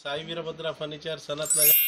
Sai Veerabhadra furniture Sanath Nagar.